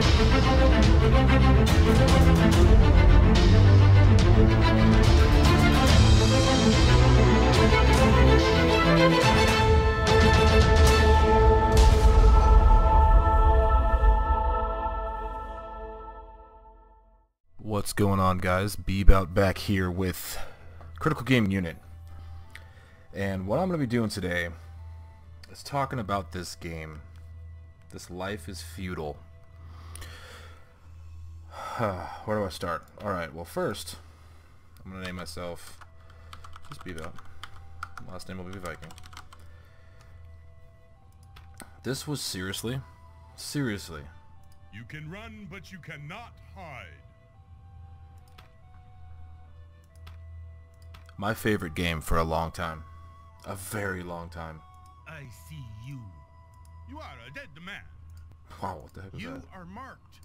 What's going on guys? Beebout back here with Critical Game Unit. And what I'm going to be doing today is talking about this game. This Life is Feudal. Where do I start? Alright, well first, I'm going to name myself just Beebout. Last name will be Viking. This was seriously, seriously, You can run, but you cannot hide. my favorite game for a long time. A very long time. I see you. You are a dead man. Wow, what the heck was You that? are marked.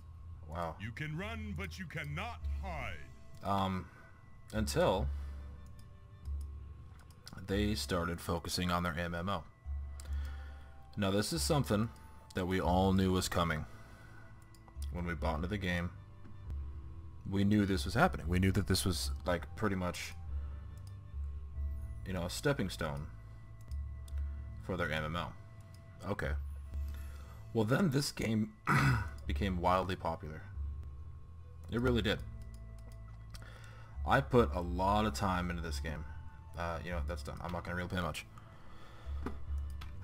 Wow. You can run, but you cannot hide. Um, until they started focusing on their MMO. Now this is something that we all knew was coming when we bought into the game. We knew this was happening. We knew that this was like pretty much you know, a stepping stone for their MMO. Okay. Well then this game became wildly popular. It really did. I put a lot of time into this game. Uh, you know, that's done. I'm not going to really play much.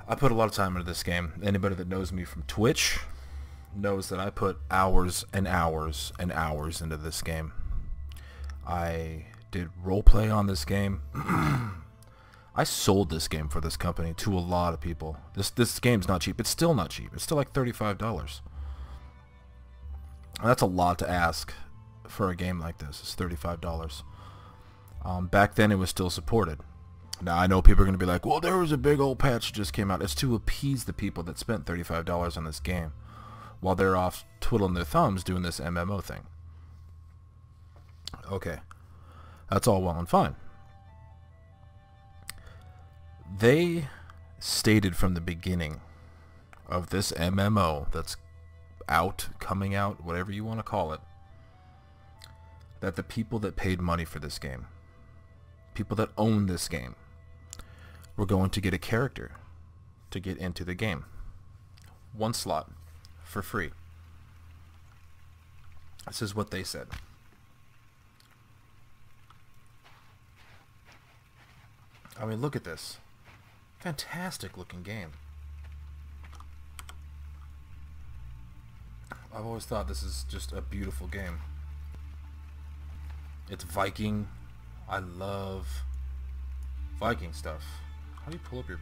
I put a lot of time into this game. Anybody that knows me from Twitch knows that I put hours and hours and hours into this game. I did roleplay on this game. I sold this game for this company to a lot of people. This this game's not cheap. It's still not cheap. It's still like $35. That's a lot to ask for a game like this. It's $35. Um, back then it was still supported. Now I know people are going to be like, well there was a big old patch just came out. It's to appease the people that spent $35 on this game while they're off twiddling their thumbs doing this MMO thing. Okay. That's all well and fine. They stated from the beginning of this MMO that's out, coming out, whatever you want to call it, that the people that paid money for this game, people that own this game, were going to get a character to get into the game. One slot for free. This is what they said. I mean, look at this. Fantastic looking game. I've always thought this is just a beautiful game. It's Viking. I love Viking stuff. How do you pull up your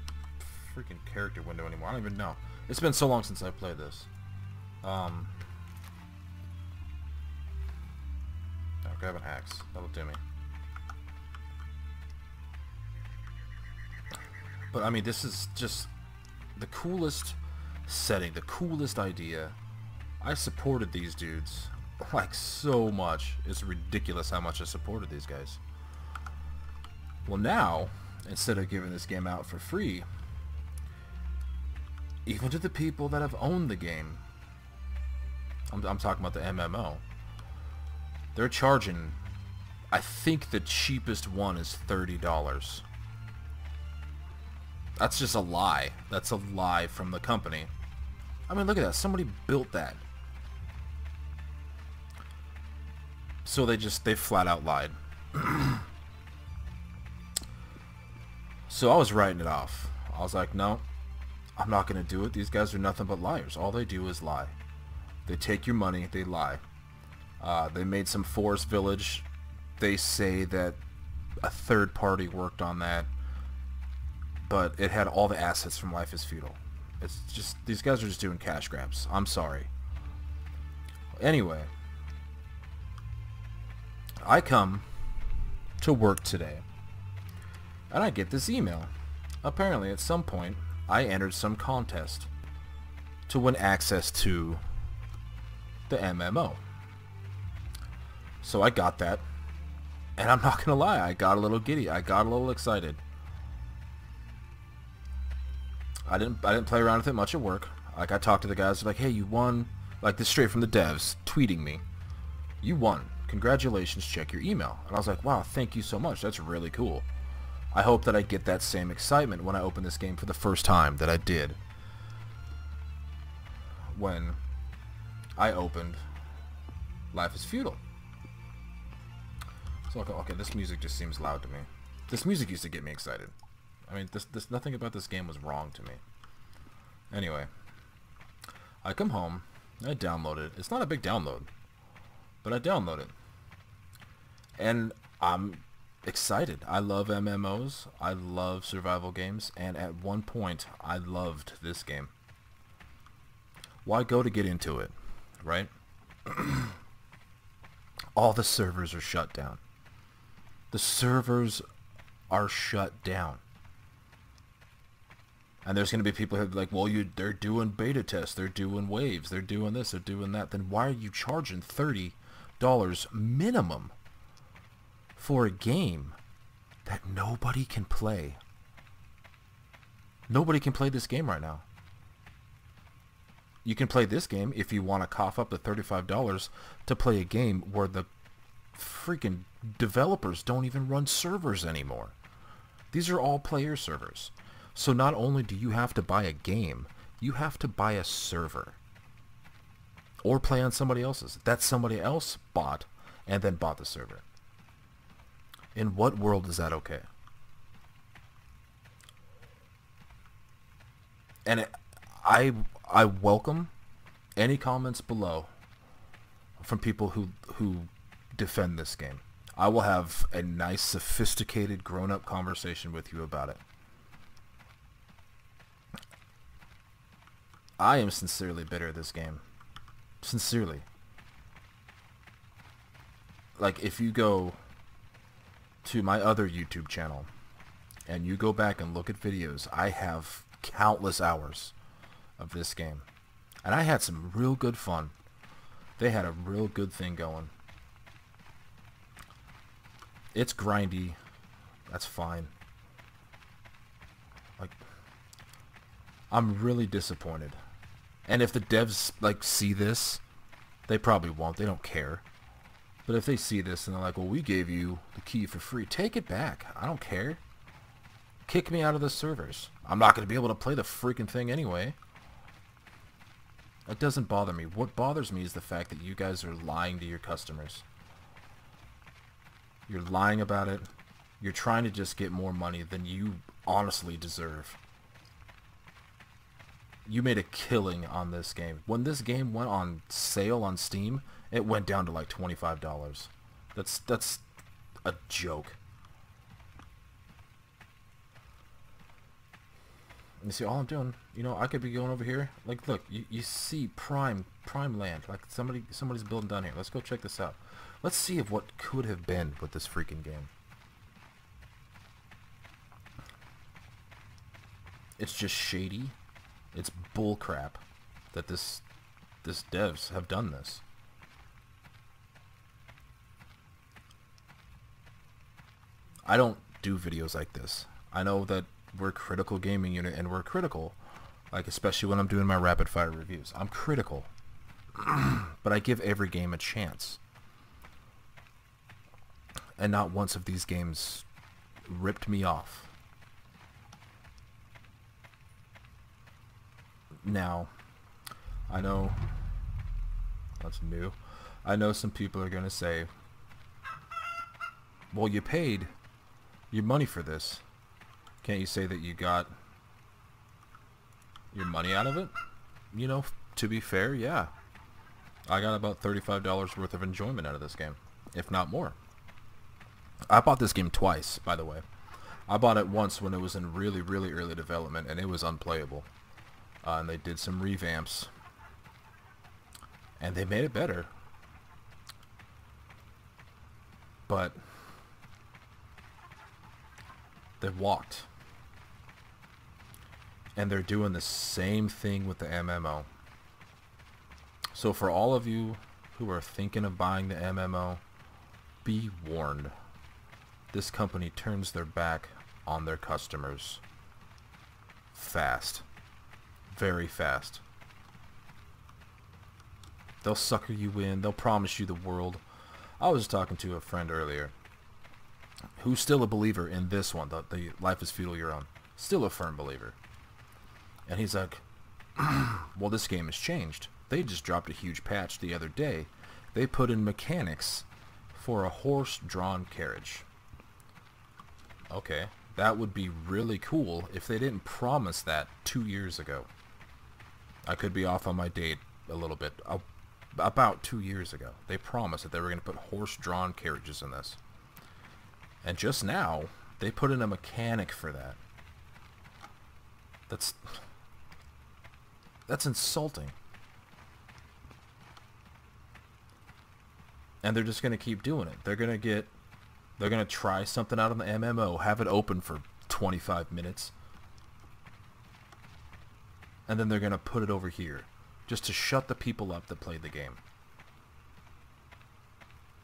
freaking character window anymore? I don't even know. It's been so long since I played this. Um, oh, grab an axe. That'll do me. But I mean, this is just the coolest setting, the coolest idea. I supported these dudes like so much. It's ridiculous how much I supported these guys. Well now, instead of giving this game out for free, even to the people that have owned the game, I'm, I'm talking about the MMO, they're charging, I think the cheapest one is $30. That's just a lie. That's a lie from the company. I mean, look at that. Somebody built that. So they just, they flat out lied. so I was writing it off. I was like, no, I'm not going to do it. These guys are nothing but liars. All they do is lie. They take your money, they lie. Uh, they made some forest village. They say that a third party worked on that but it had all the assets from Life is Feudal. It's just, these guys are just doing cash grabs. I'm sorry. Anyway, I come to work today, and I get this email. Apparently, at some point, I entered some contest to win access to the MMO. So I got that, and I'm not gonna lie, I got a little giddy. I got a little excited. I didn't I didn't play around with it much at work. Like I talked to the guys like, hey, you won like this straight from the devs, tweeting me, "You won. Congratulations. Check your email." And I was like, "Wow, thank you so much. That's really cool." I hope that I get that same excitement when I open this game for the first time that I did when I opened Life is Feudal. So okay, okay, this music just seems loud to me. This music used to get me excited. I mean, this, this nothing about this game was wrong to me. Anyway, I come home, I download it. It's not a big download, but I download it, and I'm excited. I love MMOs. I love survival games, and at one point, I loved this game. Why go to get into it, right? All the servers are shut down. The servers are shut down. And there's going to be people who are like, well, you they're doing beta tests, they're doing waves, they're doing this, they're doing that. Then why are you charging $30 minimum for a game that nobody can play? Nobody can play this game right now. You can play this game if you want to cough up the $35 to play a game where the freaking developers don't even run servers anymore. These are all player servers. So not only do you have to buy a game, you have to buy a server. Or play on somebody else's. That somebody else bought and then bought the server. In what world is that okay? And it, I I welcome any comments below from people who who defend this game. I will have a nice, sophisticated, grown-up conversation with you about it. I am sincerely bitter at this game. Sincerely. Like, if you go to my other YouTube channel and you go back and look at videos, I have countless hours of this game. And I had some real good fun. They had a real good thing going. It's grindy. That's fine. Like, I'm really disappointed. And if the devs, like, see this, they probably won't. They don't care. But if they see this and they're like, well, we gave you the key for free, take it back. I don't care. Kick me out of the servers. I'm not going to be able to play the freaking thing anyway. That doesn't bother me. What bothers me is the fact that you guys are lying to your customers. You're lying about it. You're trying to just get more money than you honestly deserve. You made a killing on this game. When this game went on sale on Steam, it went down to like $25. That's that's a joke. You see, all I'm doing, you know, I could be going over here. Like, look, you, you see prime, prime land. Like, somebody, somebody's building down here. Let's go check this out. Let's see if what could have been with this freaking game. It's just shady. It's bullcrap that this, this devs have done this. I don't do videos like this. I know that we're critical gaming unit and we're critical like especially when I'm doing my rapid fire reviews. I'm critical but I give every game a chance. And not once of these games ripped me off. Now I know that's new. I know some people are gonna say well you paid your money for this can't you say that you got your money out of it? You know, to be fair, yeah. I got about $35 worth of enjoyment out of this game, if not more. I bought this game twice, by the way. I bought it once when it was in really, really early development, and it was unplayable. Uh, and they did some revamps. And they made it better. But they walked and they're doing the same thing with the MMO. So for all of you who are thinking of buying the MMO, be warned. This company turns their back on their customers fast. Very fast. They'll sucker you in. They'll promise you the world. I was talking to a friend earlier who's still a believer in this one, the, the Life is Feudal Your Own. Still a firm believer. And he's like, well, this game has changed. They just dropped a huge patch the other day. They put in mechanics for a horse-drawn carriage. Okay, that would be really cool if they didn't promise that two years ago. I could be off on my date a little bit. About two years ago, they promised that they were going to put horse-drawn carriages in this. And just now, they put in a mechanic for that. That's... That's insulting. And they're just going to keep doing it. They're going to get... They're going to try something out on the MMO, have it open for 25 minutes. And then they're going to put it over here. Just to shut the people up that played the game.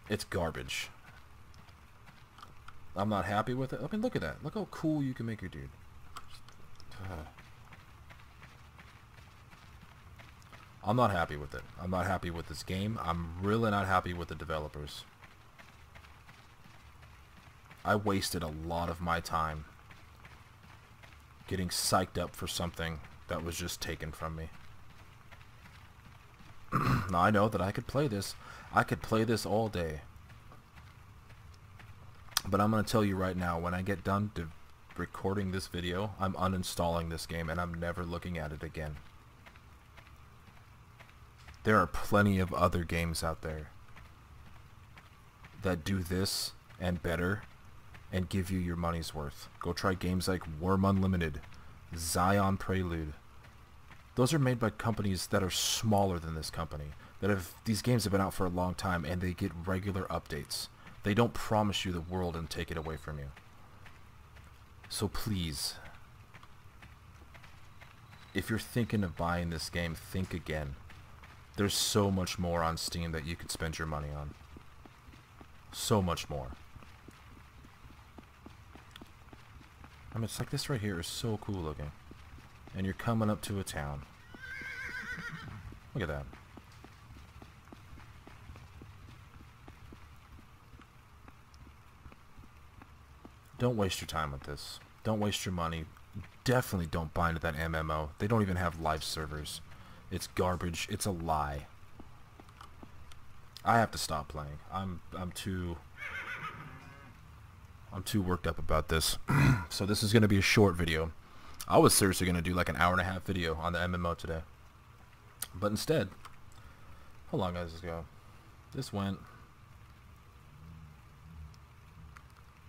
It's garbage. I'm not happy with it. I mean, look at that. Look how cool you can make your dude. Uh-huh. I'm not happy with it. I'm not happy with this game. I'm really not happy with the developers. I wasted a lot of my time getting psyched up for something that was just taken from me. now I know that I could play this. I could play this all day. But I'm going to tell you right now, when I get done recording this video, I'm uninstalling this game and I'm never looking at it again. There are plenty of other games out there that do this and better and give you your money's worth. Go try games like Wurm Unlimited, Xsyon Prelude. Those are made by companies that are smaller than this company. That have these games have been out for a long time and they get regular updates. They don't promise you the world and take it away from you. So please, if you're thinking of buying this game, think again. There's so much more on Steam that you could spend your money on. So much more. I mean, it's like this right here is so cool looking. And you're coming up to a town. Look at that. Don't waste your time with this. Don't waste your money. Definitely don't buy into that MMO. They don't even have live servers. It's garbage. It's a lie. I have to stop playing. I'm I'm too I'm too worked up about this. so this is going to be a short video. I was seriously going to do like an hour and a half video on the MMO today. But instead, how long does this go? This went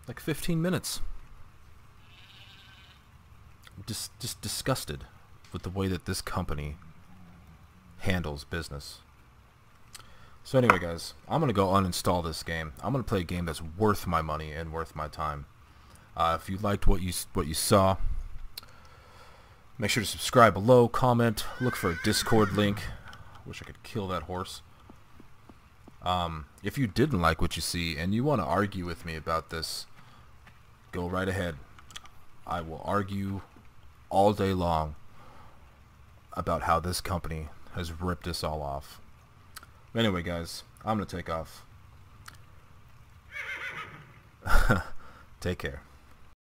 Like 15 minutes. Just, just disgusted with the way that this company handles business. So anyway, guys, I'm going to go uninstall this game. I'm going to play a game that's worth my money and worth my time. Uh, if you liked what you what you saw, make sure to subscribe below, comment, look for a Discord link. Wish I could kill that horse. Um, if you didn't like what you see and you want to argue with me about this, Go right ahead. I will argue all day long about how this company has ripped us all off. Anyway, guys, I'm going to take off. take care.